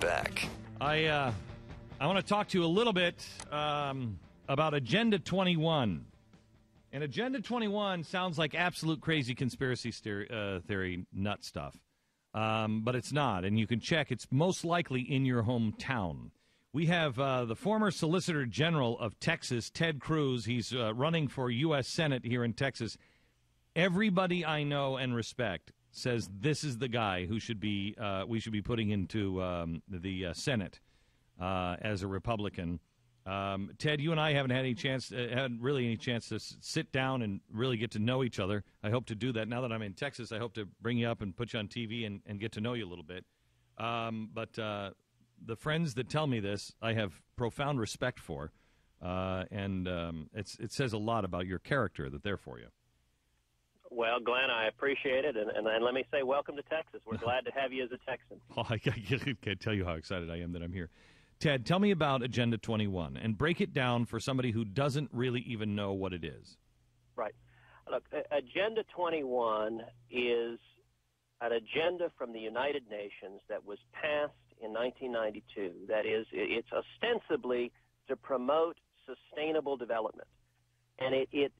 back. I uh, I want to talk to you a little bit um, about Agenda 21. And Agenda 21 sounds like absolute crazy conspiracy theory, uh, theory nut stuff. Um, but it's not. And you can check, it's most likely in your hometown. We have uh, the former Solicitor General of Texas, Ted Cruz. He's uh, running for U.S. Senate here in Texas. Everybody I know and respect says this is the guy who should be uh, we should be putting into um, the uh, Senate uh, as a Republican. Um, Ted, you and I haven't had any chance, uh, had really any chance to s- sit down and really get to know each other. I hope to do that now that I'm in Texas. I hope to bring you up and put you on TV and, and get to know you a little bit. Um, but uh, the friends that tell me this, I have profound respect for, uh, and um, it's, it says a lot about your character that they're for you. Well, Glenn, I appreciate it, and, and, and let me say, welcome to Texas. We're glad to have you as a Texan. Oh, I can't tell you how excited I am that I'm here. Ted, tell me about Agenda 21 and break it down for somebody who doesn't really even know what it is. Right. Look, Agenda 21 is an agenda from the United Nations that was passed in 1992. That is, it's ostensibly to promote sustainable development. And it, it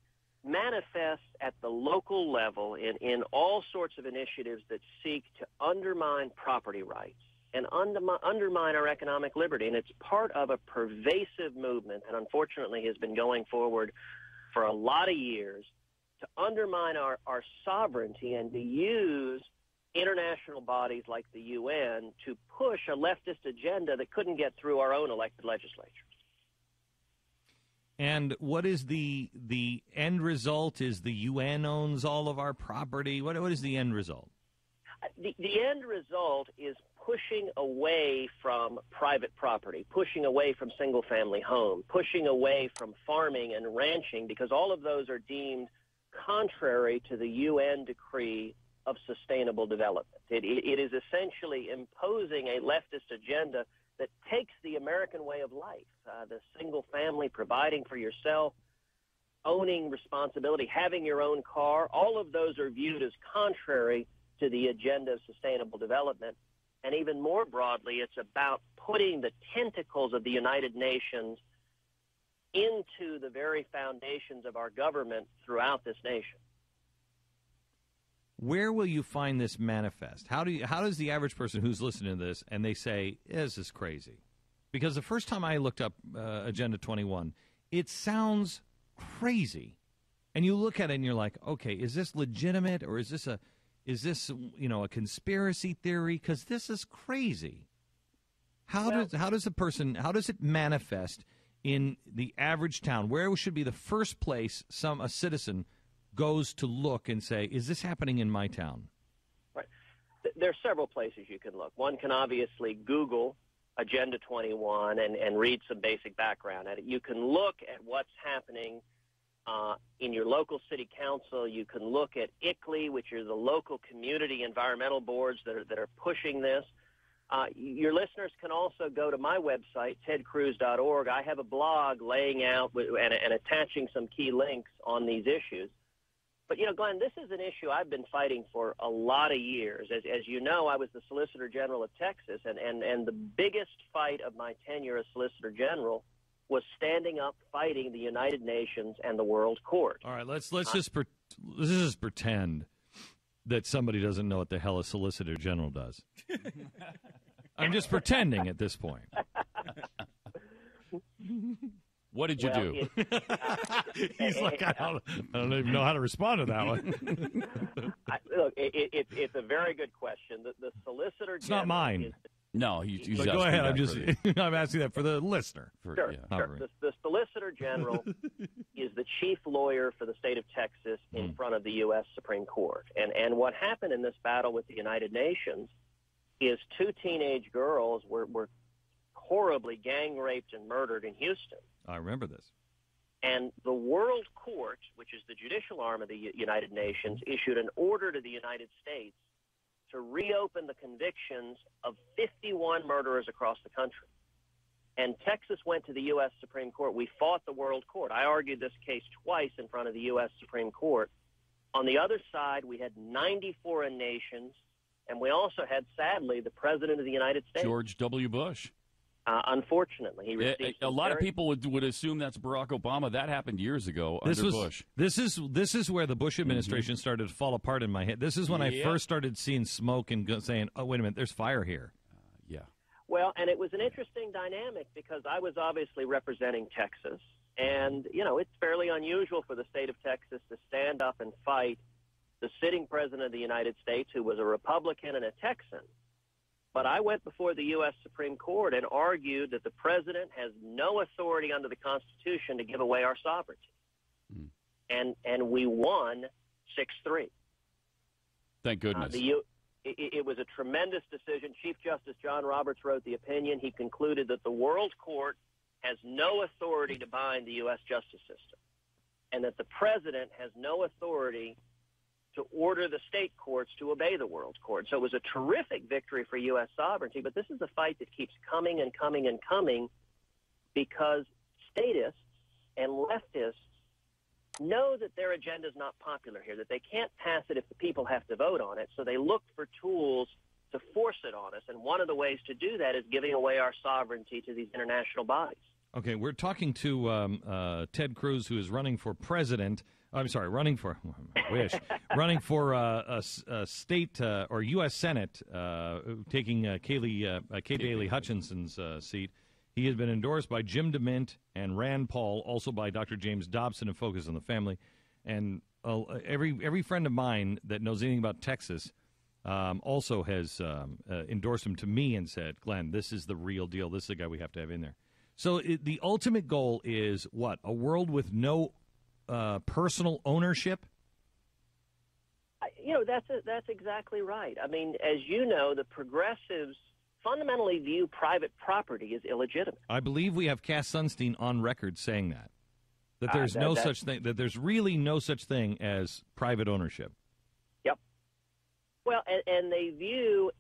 manifests at the local level in, in all sorts of initiatives that seek to undermine property rights and undermine, undermine our economic liberty. And it's part of a pervasive movement that unfortunately has been going forward for a lot of years to undermine our, our sovereignty and to use international bodies like the UN to push a leftist agenda that couldn't get through our own elected legislatures. And what is the the end result? Is the UN owns all of our property? What what is the end result? The, the end result is pushing away from private property, pushing away from single family home, pushing away from farming and ranching, because all of those are deemed contrary to the UN decree of sustainable development. It, it, it is essentially imposing a leftist agenda that takes the American way of life, uh, the single family, providing for yourself, owning responsibility, having your own car, all of those are viewed as contrary to the agenda of sustainable development. And even more broadly, it's about putting the tentacles of the United Nations into the very foundations of our government throughout this nation. Where will you find this manifest? How do you, how does the average person who's listening to this and they say this is crazy? Because the first time I looked up uh, Agenda 21, it sounds crazy. And you look at it and you're like, okay, is this legitimate or is this a is this you know a conspiracy theory? Because this is crazy. How well, does how does a person how does it manifest in the average town? Where should be the first place some a citizen goes to look and say, is this happening in my town? Right. There are several places you can look. One can obviously Google Agenda 21 and, and read some basic background at it. You can look at what's happening uh, in your local city council. You can look at ICLEI, which are the local community environmental boards that are, that are pushing this. Uh, your listeners can also go to my website, tedcruz.org. I have a blog laying out and, and attaching some key links on these issues. But you know, Glenn, this is an issue I've been fighting for a lot of years. As, as you know, I was the Solicitor General of Texas, and, and, and the biggest fight of my tenure as Solicitor General was standing up fighting the United Nations and the World Court. All right, let's let's uh, just pre- let's just pretend that somebody doesn't know what the hell a Solicitor General does. I'm just pretending at this point. What did you well, do? It, He's like, I don't, I don't, even know how to respond to that one. I, look, it, it, it's a very good question. The, the solicitor. It's not mine. Is, no, he, he's go ahead. I'm just I'm asking that for the listener. For, sure, yeah. sure. The, the, Solicitor General is the chief lawyer for the state of Texas in mm. front of the U.S. Supreme Court. And and what happened in this battle with the United Nations is two teenage girls were were horribly gang raped and murdered in Houston. I remember this. And the World Court, which is the judicial arm of the United Nations, mm-hmm. issued an order to the United States to reopen the convictions of 51 murderers across the country. And Texas went to the U.S. Supreme Court. We fought the World Court. I argued this case twice in front of the U.S. Supreme Court. On the other side, we had 90 foreign nations And we also had, sadly, the President of the United States. George W. Bush. Uh, unfortunately, he received a, a lot very... of people would, would assume that's Barack Obama. That happened years ago this under was, Bush. This is this is where the Bush Mm-hmm. administration mm-hmm. started to fall apart in my head. This is when yeah. I first started seeing smoke and go, saying, "Oh, wait a minute, there's fire here." Uh, yeah. Well, and it was an interesting dynamic because I was obviously representing Texas, and you know it's fairly unusual for the state of Texas to stand up and fight the sitting president of the United States, who was a Republican and a Texan. But I went before the U.S. Supreme Court and argued that the president has no authority under the Constitution to give away our sovereignty. Mm. And, and we won 6 3. Thank goodness. Uh, the, it, it was a tremendous decision. Chief Justice John Roberts wrote the opinion. He concluded that the World Court has no authority to bind the U.S. justice system, and that the president has no authority to order the state courts to obey the world court. So it was a terrific victory for U.S. sovereignty, but this is a fight that keeps coming and coming and coming because statists and leftists know that their agenda is not popular here, that they can't pass it if the people have to vote on it. So they look for tools to force it on us. And one of the ways to do that is giving away our sovereignty to these international bodies. Okay, we're talking to um, uh, Ted Cruz, who is running for president. I'm sorry, running for, wish, running for uh, a, a, state uh, or U.S. Senate, uh, taking uh, Kaylee, uh, Kay Bailey Hutchison's uh, seat. He has been endorsed by Jim DeMint and Rand Paul, also by Dr. James Dobson of Focus on the Family. And every every friend of mine that knows anything about Texas um, also has um, endorsed him to me and said, Glenn, this is the real deal. This is the guy we have to have in there. So it, the ultimate goal is what? A world with no uh, personal ownership? You know, that's a, that's exactly right. I mean, as you know, the progressives fundamentally view private property as illegitimate. I believe we have Cass Sunstein on record saying that that there's uh, that, no such thing that there's really no such thing as private ownership. Yep. Well, and, and they view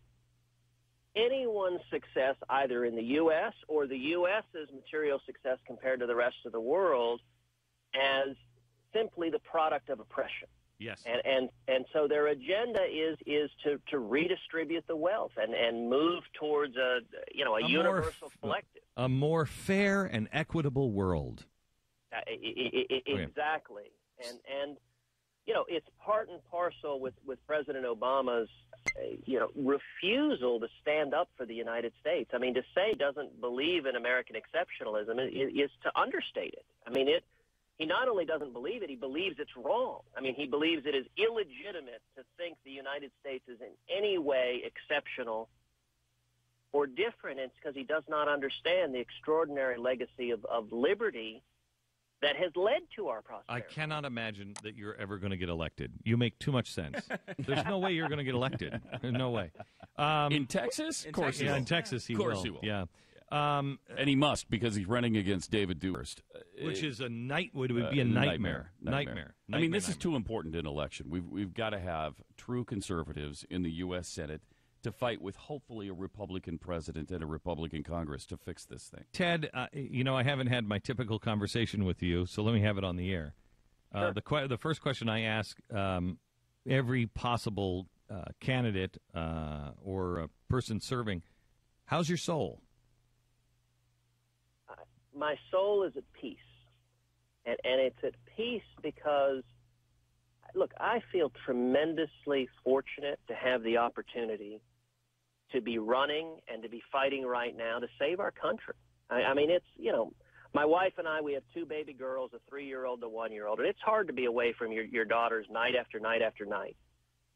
anyone's success either in the U.S. or the U.S.'s material success compared to the rest of the world as simply the product of oppression. Yes. And and and so their agenda is is to, to redistribute the wealth and, and move towards a you know a, a universal f- collective. A more fair and equitable world. Uh, I, I, I, exactly. And and you know it's part and parcel with, with President Obama's uh, you know refusal to stand up for the United States. I mean to say he doesn't believe in American exceptionalism is, is to understate it. I mean it he not only doesn't believe it, he believes it's wrong. I mean, he believes it is illegitimate to think the United States is in any way exceptional or different. It's because he does not understand the extraordinary legacy of, of liberty that has led to our prosperity. I cannot imagine that you're ever going to get elected. You make too much sense. There's no way you're going to get elected. no way. Um, in Texas? Of course Texas. Yeah, in Texas he will. of course will. he will. Yeah. Um, and he must because he's running against David Dewhurst, which is a night would would be a uh, nightmare. Nightmare. Nightmare. I mean, this nightmare. is too important in election. We've we've got to have true conservatives in the U.S. Senate to fight with hopefully a Republican president and a Republican Congress to fix this thing. Ted, uh, you know I haven't had my typical conversation with you, so let me have it on the air. Uh, sure. the que- the first question I ask um, every possible uh, candidate uh, or person serving: How's your soul? My soul is at peace. And, and it's at peace because, look, I feel tremendously fortunate to have the opportunity to be running and to be fighting right now to save our country. I, I mean, it's, you know, my wife and I, we have two baby girls, a three year old, a one year old, and it's hard to be away from your, your daughters night after night after night.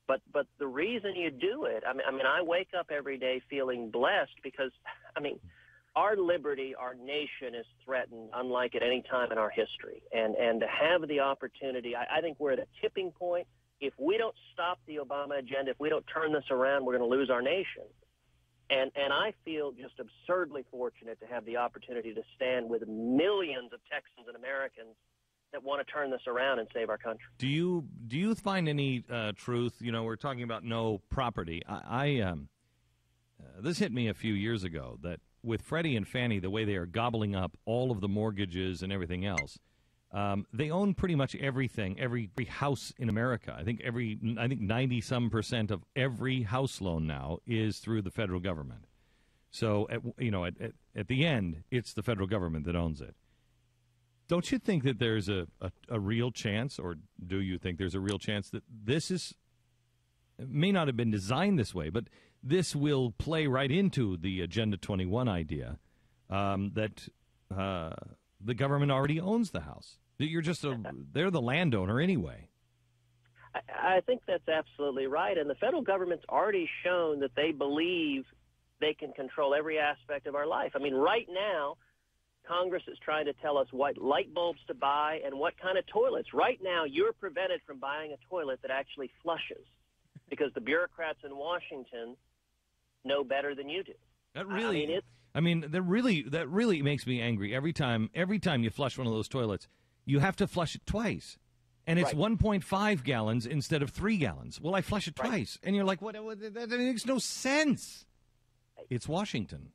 But but the reason you do it, I mean, I mean, I wake up every day feeling blessed because, I mean, our liberty, our nation is threatened unlike at any time in our history. And, and to have the opportunity, I, I think we're at a tipping point. If we don't stop the Obama agenda, if we don't turn this around, we're going to lose our nation. And, and I feel just absurdly fortunate to have the opportunity to stand with millions of Texans and Americans that want to turn this around and save our country. Do you do you find any uh, truth? You know, we're talking about no property. I, I um, uh, this hit me a few years ago that with Freddie and Fannie, the way they are gobbling up all of the mortgages and everything else, Um, they own pretty much everything, every, every house in America. I think every, I think ninety some percent of every house loan now is through the federal government. So, at, you know, at, at, at the end, it's the federal government that owns it. Don't you think that there's a, a, a real chance, or do you think there's a real chance that this is may not have been designed this way, but this will play right into the Agenda 21 idea um, that uh, the government already owns the house. That you're just a they're the landowner anyway. I, I think that's absolutely right, and the federal government's already shown that they believe they can control every aspect of our life. I mean, right now. Congress is trying to tell us what light bulbs to buy and what kind of toilets. Right now, you're prevented from buying a toilet that actually flushes because the bureaucrats in Washington know better than you do. That really, I mean, I mean, that really, that really makes me angry every time. Every time you flush one of those toilets, you have to flush it twice, and it's Right. 1.5 gallons instead of three gallons. Well, I flush it Right. twice, and you're like, what? what that, makes no sense. It's Washington.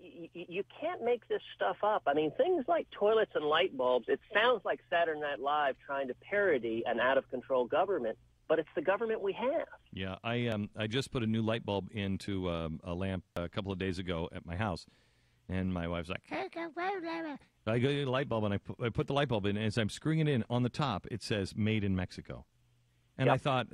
you can't make this stuff up. I mean, things like toilets and light bulbs, it sounds like Saturday Night Live trying to parody an out of control government, but it's the government we have. Yeah, I um I just put a new light bulb into um, a lamp a couple of days ago at my house, and my wife's like, I go to get a light bulb and I put, I put the light bulb in, and as I'm screwing it in on the top, it says "Made in Mexico," and Yep. I thought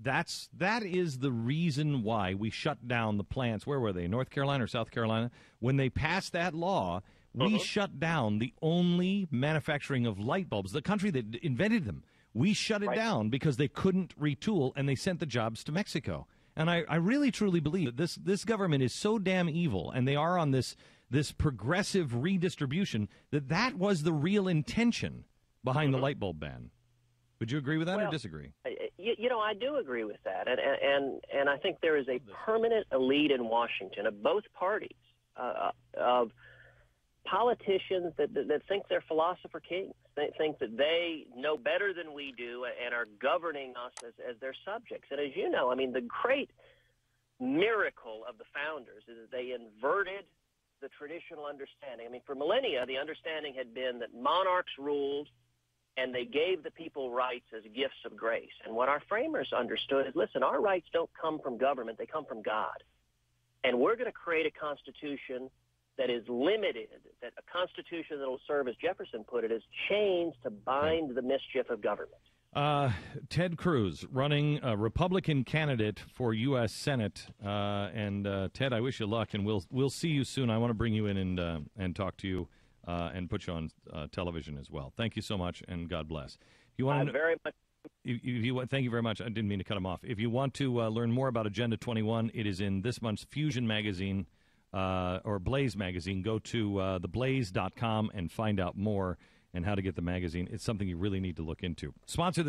that's that is the reason why we shut down the plants. Where were they? North Carolina or South Carolina? When they passed that law, we shut down the only manufacturing of light bulbs. The country that invented them, we shut it Right. down because they couldn't retool, and they sent the jobs to Mexico. And I, I really truly believe that this this government is so damn evil, and they are on this this progressive redistribution that that was the real intention behind the light bulb ban. Would you agree with that or disagree? You, you know, I do agree with that, and and and I think there is a permanent elite in Washington of both parties uh, of politicians that, that that think they're philosopher kings. They think that they know better than we do and are governing us as as their subjects. And as you know, I mean, the great miracle of the founders is that they inverted the traditional understanding. I mean, for millennia, the understanding had been that monarchs ruled and they gave the people rights as gifts of grace. And what our framers understood is, listen, our rights don't come from government, they come from God. And we're going to create a constitution that is limited, that a constitution that will serve, as Jefferson put it, as chains to bind the mischief of government. Uh, Ted Cruz running a Republican candidate for U.S. Senate, uh, and uh, Ted, I wish you luck, and we'll we'll see you soon. I want to bring you in and uh, and talk to you uh, and put you on uh, television as well. Thank you so much, and God bless. You want to, very much if you, if you thank you very much. I didn't mean to cut him off. If you want to uh, learn more about Agenda 21, it is in this month's Fusion magazine uh, or Blaze magazine. Go to uh, theblaze.com and find out more and how to get the magazine. It's something you really need to look into. Sponsor.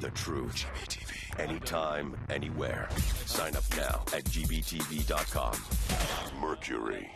The truth. GBTV. Anytime, anywhere. Sign up now at GBTV.com. Mercury.